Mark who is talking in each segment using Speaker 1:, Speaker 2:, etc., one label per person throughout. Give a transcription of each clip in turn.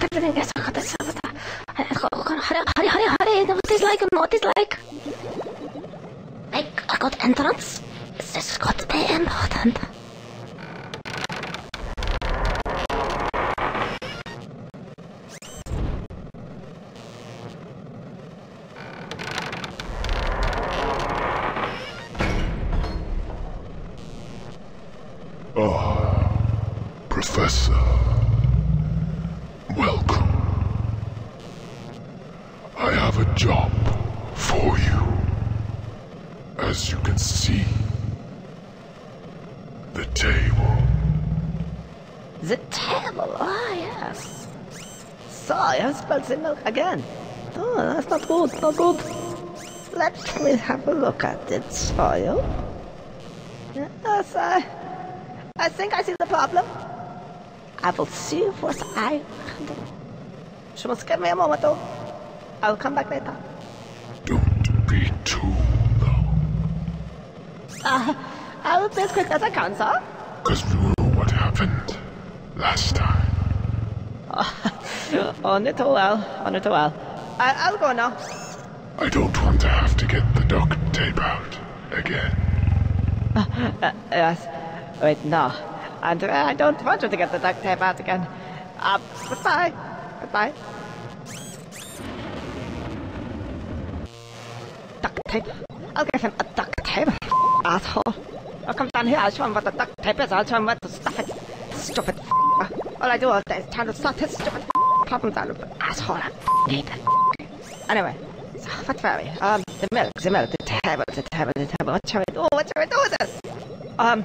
Speaker 1: got everything. Yes, I got this. I
Speaker 2: job for you. As you can see, the table.
Speaker 1: The table. Ah, yes. So, I have spilled the milk again. Oh, that's not good. Not good. Let me have a look at it, soil. Yes, I, I think I see the problem. I will see what I can do. She must give me a moment, though. I'll come back later.
Speaker 2: Don't be too long,
Speaker 1: Uh, I will be as quick as I can, sir.
Speaker 2: because we know what happened last time.
Speaker 1: On it well, on it well. I, I'll go now.
Speaker 2: I don't want to have to get the duct tape out again.
Speaker 1: Uh, yes. Wait, no. And uh, I don't want you to get the duct tape out again. Uh, goodbye. Goodbye. Tape? I'll give him a duct tape. Asshole. I'll come down here, I'll show him what the duct tape is, I'll show him what to stuff it. Stupid All I do all day is trying to sort his stupid problems out of asshole. I hate that. Anyway, so what were we? Um, the milk, the milk, the table, the table, the table. What shall we do? What shall we do with this? Um,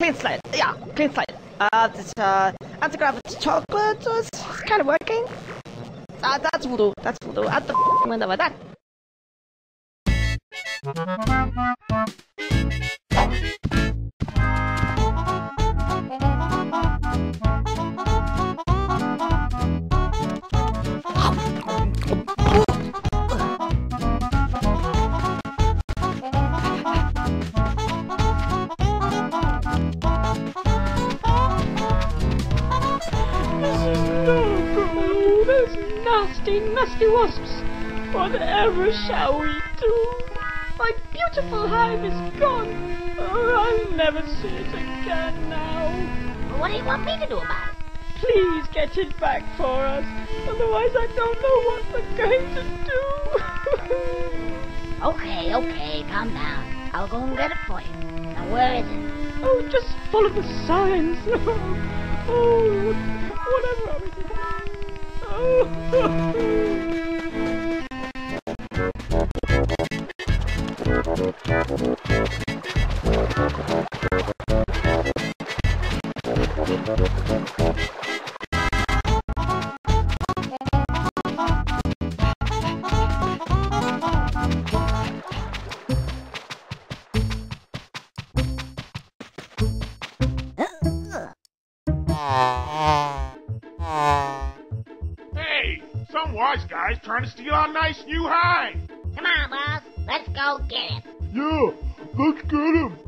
Speaker 1: clean slate. Yeah, clean slate. Uh, this, uh, anti-gravity chocolate is kind of working. Uh, that's voodoo. That's voodoo. Out the window with that.
Speaker 3: Nasty, nasty wasps! Whatever shall we do? Beautiful hive is gone. Oh, I'll never see it again now.
Speaker 4: What do you want me to do about it?
Speaker 3: Please get it back for us. Otherwise, I don't know what we're going to do.
Speaker 4: Okay, okay, calm down. I'll go and get it for you. Now, where is it?
Speaker 3: oh, just follow the signs. oh, whatever to do? Oh.
Speaker 5: guy's trying to steal our nice new hive.
Speaker 4: Come on, boss. Let's go get him.
Speaker 5: Yeah, let's get him.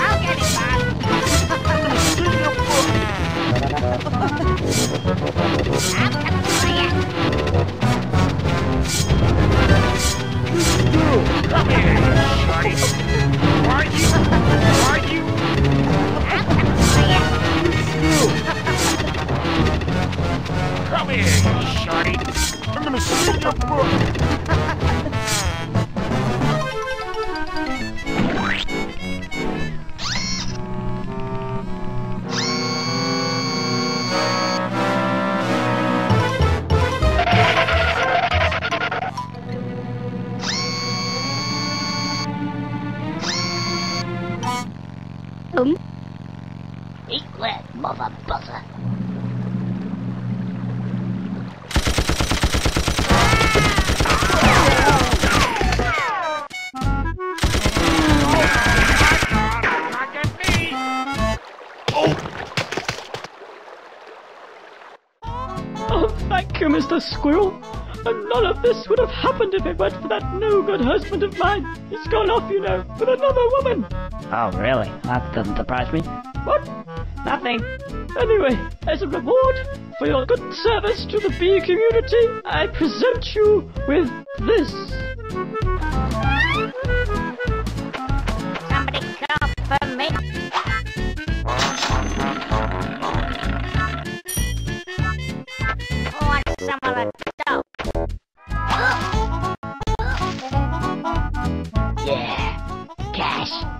Speaker 4: I'll get it, boss. I'm coming for you. Be quick, mother buzzer.
Speaker 5: Not.
Speaker 3: Oh, thank you, Mr. Squirrel. And none of this would have happened if it weren't for that no-good husband of mine. He's gone off, you know, with another woman.
Speaker 6: Oh, really? That doesn't surprise me.
Speaker 3: What? Nothing. Anyway, as a reward for your good service to the bee community, I present you with this.
Speaker 4: Somebody call for me. Who wants some of the dope? Yeah, cash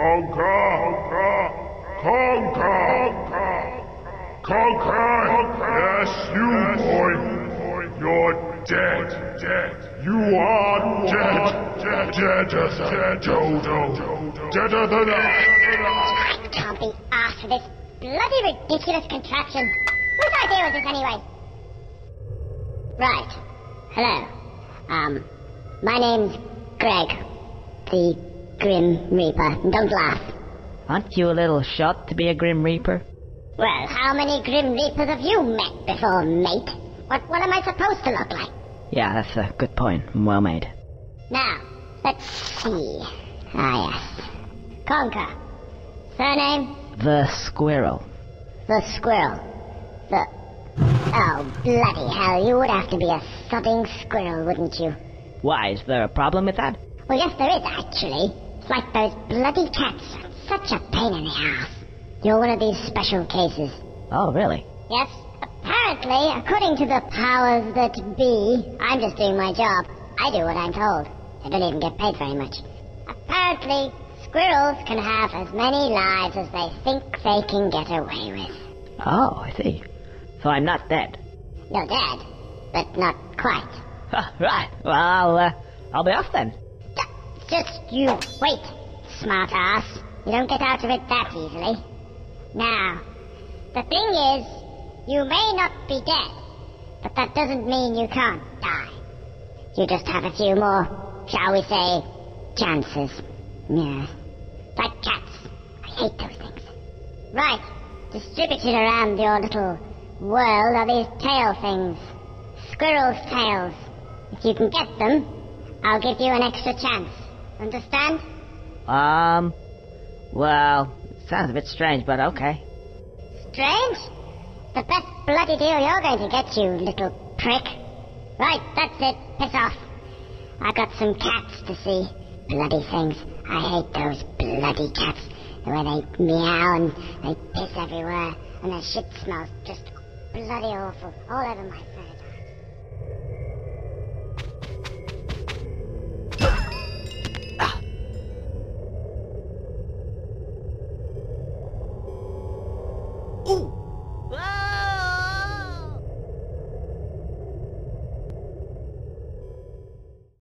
Speaker 5: Conker! Conker! Conker! Yes, you boy! You're dead! You are dead! Dead! Deader than Dodo! Deader than
Speaker 4: I can't be asked for this bloody ridiculous contraption. Whose idea was this anyway? Right. Hello. Um, my name's Gregg, the Grim Reaper. And Don't laugh.
Speaker 6: Aren't you a little short to be a Grim Reaper?
Speaker 4: Well, how many Grim Reapers have you met before, mate? What, what am I supposed to look like?
Speaker 6: Yeah, that's a good point. Well made.
Speaker 4: Now, let's see. Ah, yes. Conker. Surname?
Speaker 6: The squirrel.
Speaker 4: The squirrel. The. Oh, bloody hell, you would have to be a thudding squirrel, wouldn't you?
Speaker 6: Why, is there a problem with that?
Speaker 4: Well, yes, there is, actually. Like those bloody cats. Such a pain in the ass. You're one of these special cases.
Speaker 6: Oh, really?
Speaker 4: Yes, apparently, according to the powers that be, I'm just doing my job. I do what I'm told. I don't even get paid very much. Apparently, squirrels can have as many lives as they think they can get away with.
Speaker 6: Oh, I see. So I'm not dead.
Speaker 4: You're dead, but not quite.
Speaker 6: Right. Well, I'll, uh, I'll be off then.
Speaker 4: Just you wait, smart ass. You don't get out of it that easily. Now, the thing is, you may not be dead, but that doesn't mean you can't die. You just have a few more, shall we say, chances. Yeah. Like cats. I hate those things. Right. Distributed around your little world are these tail things. Squirrel's tails. If you can get them, I'll give you an extra chance. Understand?
Speaker 6: Um, well, it sounds a bit strange, but okay.
Speaker 4: Strange? The best bloody deal you're going to get, you little prick. Right, that's it. Piss off. I've got some cats to see. Bloody things. I hate those bloody cats. The way they meow and they piss everywhere, and their shit smells just bloody awful all over my furniture.